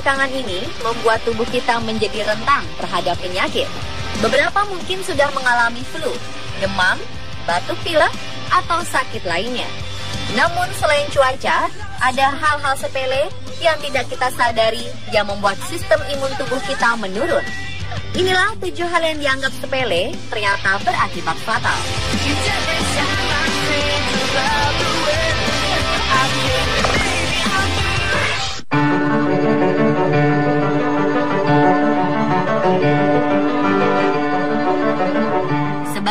belakangan ini membuat tubuh kita menjadi rentan terhadap penyakit. Beberapa mungkin sudah mengalami flu, demam, batuk pilek, atau sakit lainnya. Namun selain cuaca, ada hal-hal sepele yang tidak kita sadari yang membuat sistem imun tubuh kita menurun. Inilah tujuh hal yang dianggap sepele ternyata berakibat fatal.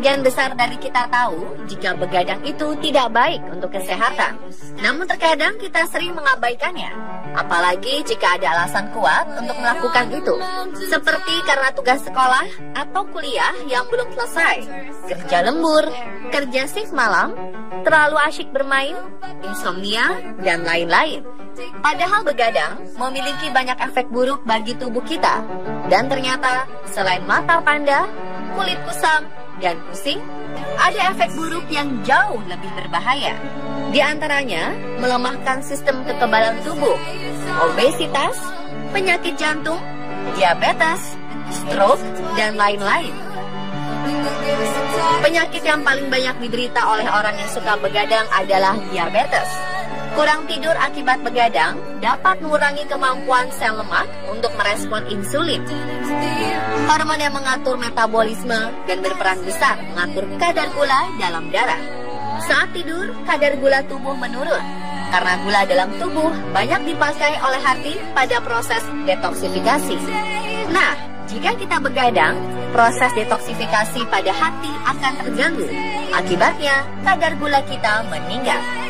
Sebagian besar dari kita tahu jika begadang itu tidak baik untuk kesehatan. Namun terkadang kita sering mengabaikannya. Apalagi jika ada alasan kuat untuk melakukan itu. Seperti karena tugas sekolah atau kuliah yang belum selesai, kerja lembur, kerja shift malam, terlalu asyik bermain, insomnia, dan lain-lain. Padahal begadang memiliki banyak efek buruk bagi tubuh kita. Dan ternyata selain mata panda, kulit kusam, dan pusing, ada efek buruk yang jauh lebih berbahaya. Di antaranya, melemahkan sistem kekebalan tubuh, obesitas, penyakit jantung, diabetes, stroke, dan lain-lain. Penyakit yang paling banyak diderita oleh orang yang suka begadang adalah diabetes. Kurang tidur akibat begadang dapat mengurangi kemampuan sel lemak untuk merespon insulin. Hormon yang mengatur metabolisme dan berperan besar mengatur kadar gula dalam darah. Saat tidur, kadar gula tubuh menurun. Karena gula dalam tubuh banyak dipakai oleh hati pada proses detoksifikasi. Nah, jika kita begadang, proses detoksifikasi pada hati akan terganggu. Akibatnya, kadar gula kita meningkat.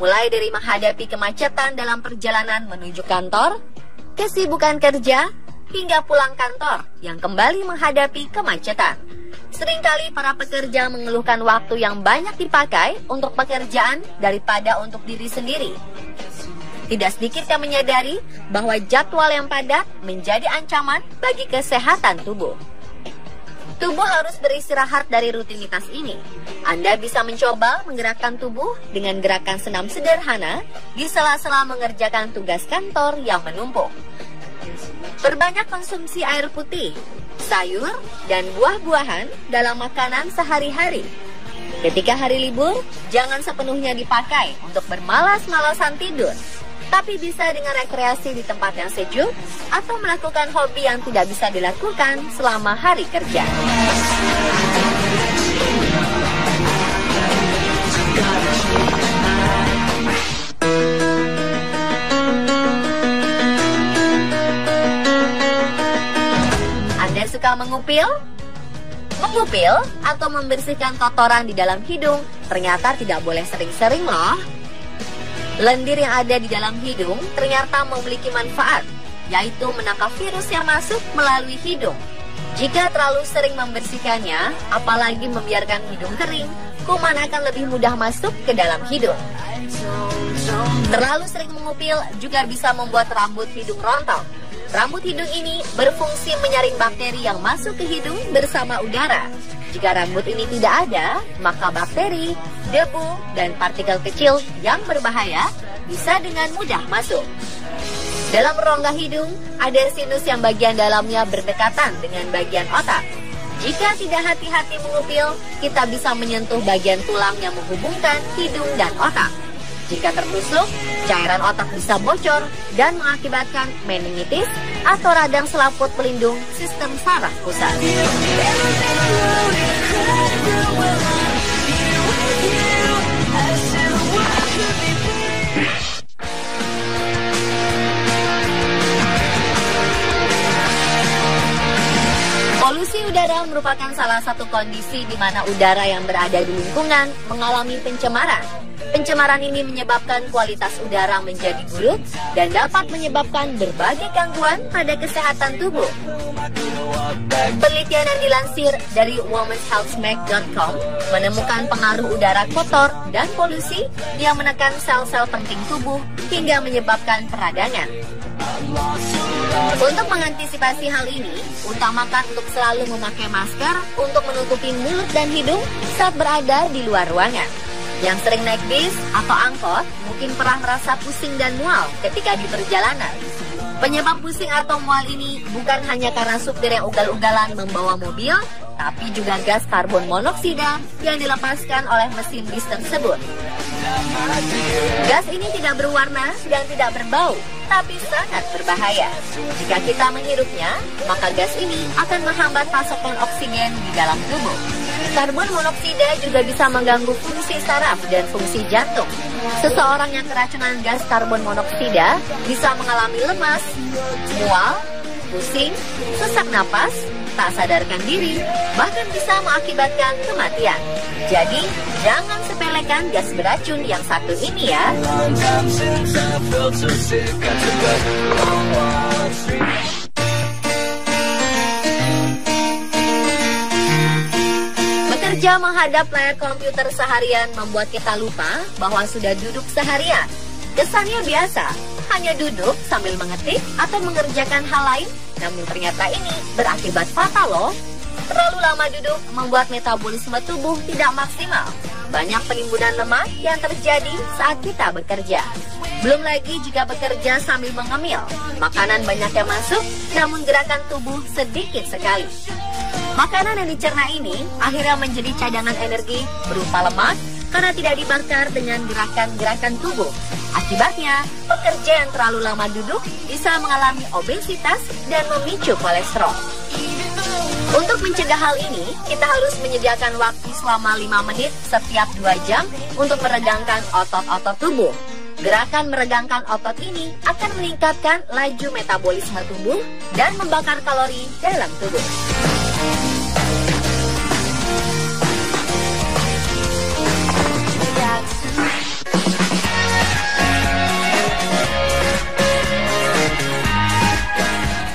mulai dari menghadapi kemacetan dalam perjalanan menuju kantor, kesibukan kerja, hingga pulang kantor yang kembali menghadapi kemacetan. Seringkali para pekerja mengeluhkan waktu yang banyak dipakai untuk pekerjaan daripada untuk diri sendiri. Tidak sedikit yang menyadari bahwa jadwal yang padat menjadi ancaman bagi kesehatan tubuh. Tubuh harus beristirahat dari rutinitas ini. Anda bisa mencoba menggerakkan tubuh dengan gerakan senam sederhana di sela-sela mengerjakan tugas kantor yang menumpuk. Perbanyak konsumsi air putih, sayur, dan buah-buahan dalam makanan sehari-hari. Ketika hari libur, jangan sepenuhnya dipakai untuk bermalas-malasan tidur tapi bisa dengan rekreasi di tempat yang sejuk atau melakukan hobi yang tidak bisa dilakukan selama hari kerja. Anda suka mengupil? Mengupil atau membersihkan kotoran di dalam hidung ternyata tidak boleh sering-sering loh Lendir yang ada di dalam hidung ternyata memiliki manfaat, yaitu menangkap virus yang masuk melalui hidung. Jika terlalu sering membersihkannya, apalagi membiarkan hidung kering, kuman akan lebih mudah masuk ke dalam hidung. Terlalu sering mengupil juga bisa membuat rambut hidung rontok. Rambut hidung ini berfungsi menyaring bakteri yang masuk ke hidung bersama udara. Jika rambut ini tidak ada, maka bakteri, debu, dan partikel kecil yang berbahaya bisa dengan mudah masuk. Dalam rongga hidung, ada sinus yang bagian dalamnya berdekatan dengan bagian otak. Jika tidak hati-hati mengupil, kita bisa menyentuh bagian tulang yang menghubungkan hidung dan otak. Jika tertusuk, cairan otak bisa bocor dan mengakibatkan meningitis atau radang selaput pelindung sistem saraf pusat. Polusi udara merupakan salah satu kondisi di mana udara yang berada di lingkungan mengalami pencemaran. Pencemaran ini menyebabkan kualitas udara menjadi buruk dan dapat menyebabkan berbagai gangguan pada kesehatan tubuh. Penelitian yang dilansir dari womenshealthmag.com menemukan pengaruh udara kotor dan polusi yang menekan sel-sel penting tubuh hingga menyebabkan peradangan. Untuk mengantisipasi hal ini, utamakan untuk selalu memakai masker untuk menutupi mulut dan hidung saat berada di luar ruangan. Yang sering naik bis atau angkot mungkin pernah merasa pusing dan mual ketika di perjalanan. Penyebab pusing atau mual ini bukan hanya karena supir yang ugal-ugalan membawa mobil, tapi juga gas karbon monoksida yang dilepaskan oleh mesin bis tersebut. Gas ini tidak berwarna dan tidak berbau, tapi sangat berbahaya. Jika kita menghirupnya, maka gas ini akan menghambat pasokan oksigen di dalam tubuh. Karbon monoksida juga bisa mengganggu fungsi saraf dan fungsi jantung. Seseorang yang keracunan gas karbon monoksida bisa mengalami lemas, mual, pusing, sesak napas, tak sadarkan diri, bahkan bisa mengakibatkan kematian. Jadi, jangan sepelekan gas beracun yang satu ini ya. Bekerja menghadap layar komputer seharian membuat kita lupa bahwa sudah duduk seharian. Kesannya biasa, hanya duduk sambil mengetik atau mengerjakan hal lain namun ternyata ini berakibat fatal loh. Terlalu lama duduk membuat metabolisme tubuh tidak maksimal. Banyak penimbunan lemak yang terjadi saat kita bekerja. Belum lagi jika bekerja sambil mengemil. Makanan banyak yang masuk, namun gerakan tubuh sedikit sekali. Makanan yang dicerna ini akhirnya menjadi cadangan energi berupa lemak karena tidak dibakar dengan gerakan-gerakan tubuh. Akibatnya, pekerja yang terlalu lama duduk bisa mengalami obesitas dan memicu kolesterol. Untuk mencegah hal ini, kita harus menyediakan waktu selama 5 menit setiap 2 jam untuk meregangkan otot-otot tubuh. Gerakan meregangkan otot ini akan meningkatkan laju metabolisme tubuh dan membakar kalori dalam tubuh.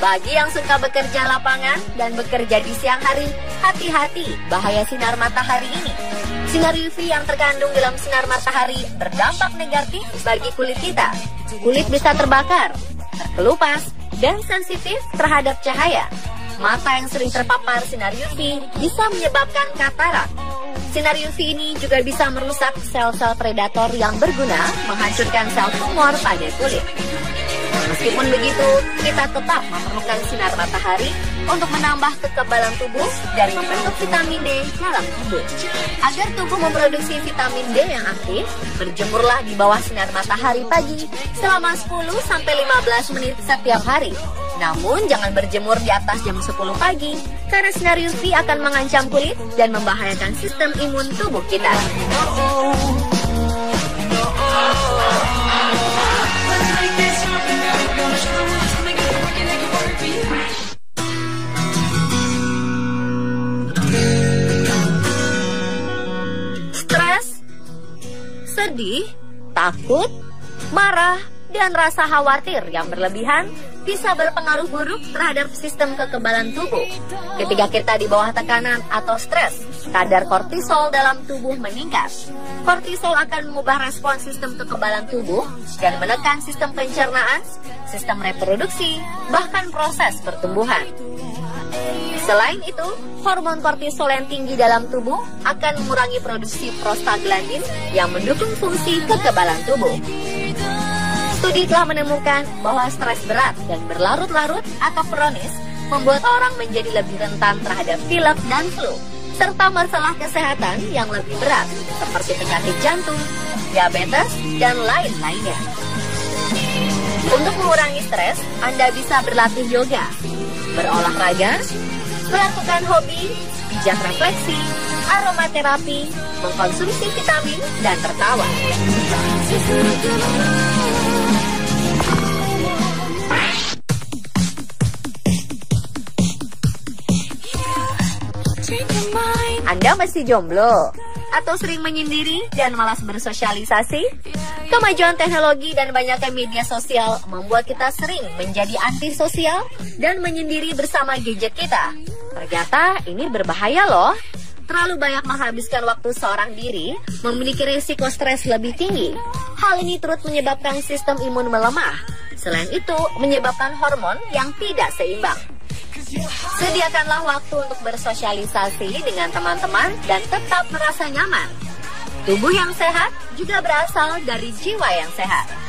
Bagi yang suka bekerja lapangan dan bekerja di siang hari, hati-hati bahaya sinar matahari ini. Sinar UV yang terkandung dalam sinar matahari berdampak negatif bagi kulit kita. Kulit bisa terbakar, terkelupas, dan sensitif terhadap cahaya. Mata yang sering terpapar sinar UV bisa menyebabkan katarak. Sinar UV ini juga bisa merusak sel-sel predator yang berguna menghancurkan sel tumor pada kulit. Meskipun begitu, kita tetap memerlukan sinar matahari untuk menambah kekebalan tubuh dan membentuk vitamin D dalam tubuh. Agar tubuh memproduksi vitamin D yang aktif, berjemurlah di bawah sinar matahari pagi selama 10-15 menit setiap hari. Namun jangan berjemur di atas jam 10 pagi karena sinar UV akan mengancam kulit dan membahayakan sistem imun tubuh kita. Sedih, takut, marah, dan rasa khawatir yang berlebihan bisa berpengaruh buruk terhadap sistem kekebalan tubuh. Ketika kita di bawah tekanan atau stres, kadar kortisol dalam tubuh meningkat. Kortisol akan mengubah respon sistem kekebalan tubuh dan menekan sistem pencernaan, sistem reproduksi, bahkan proses pertumbuhan. Selain itu, hormon kortisol yang tinggi dalam tubuh akan mengurangi produksi prostaglandin yang mendukung fungsi kekebalan tubuh. Studi telah menemukan bahwa stres berat dan berlarut-larut atau kronis membuat orang menjadi lebih rentan terhadap pilek dan flu, serta masalah kesehatan yang lebih berat seperti penyakit jantung, diabetes, dan lain-lainnya. Untuk mengurangi stres, Anda bisa berlatih yoga, berolahraga, melakukan hobi, pijat refleksi, aromaterapi, mengkonsumsi vitamin, dan tertawa. Anda masih jomblo? Atau sering menyendiri dan malas bersosialisasi? Kemajuan teknologi dan banyaknya media sosial membuat kita sering menjadi antisosial dan menyendiri bersama gadget kita. Ternyata ini berbahaya loh. Terlalu banyak menghabiskan waktu seorang diri memiliki risiko stres lebih tinggi. Hal ini turut menyebabkan sistem imun melemah. Selain itu, menyebabkan hormon yang tidak seimbang. Sediakanlah waktu untuk bersosialisasi dengan teman-teman dan tetap merasa nyaman. Tubuh yang sehat juga berasal dari jiwa yang sehat.